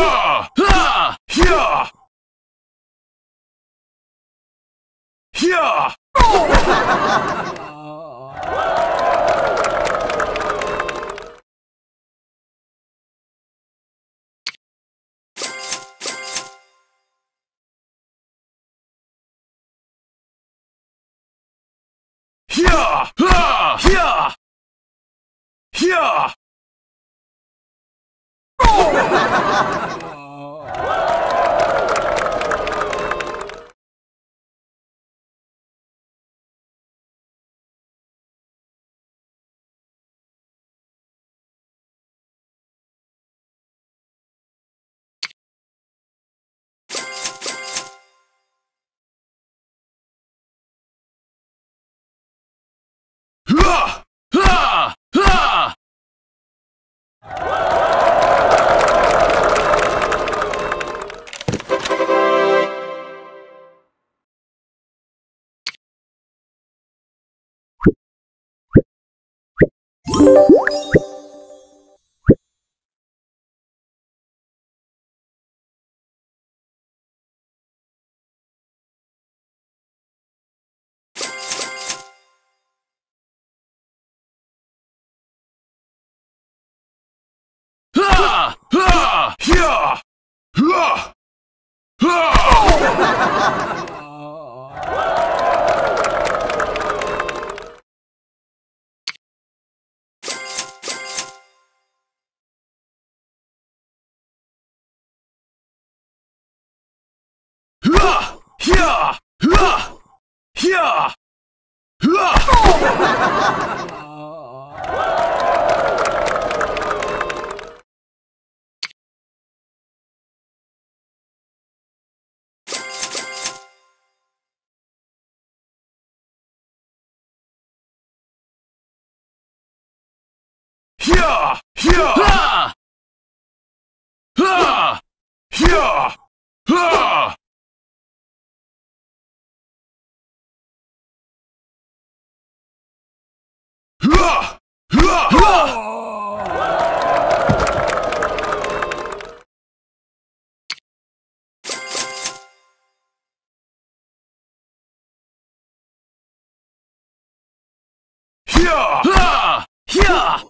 Yeah! Yeah! Yeah! Yeah! Hyah! Hyah! Hyah! Hyah! Hyah! Ha! Ha! Hyah! Yeah! Yeah!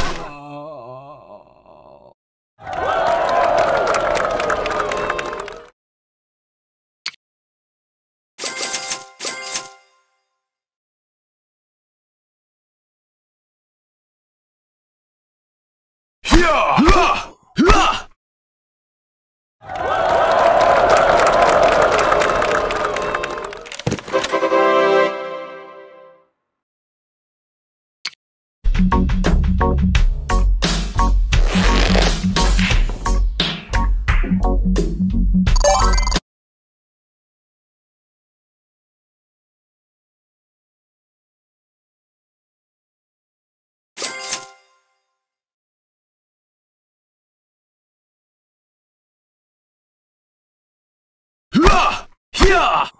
Yeah! Yeah!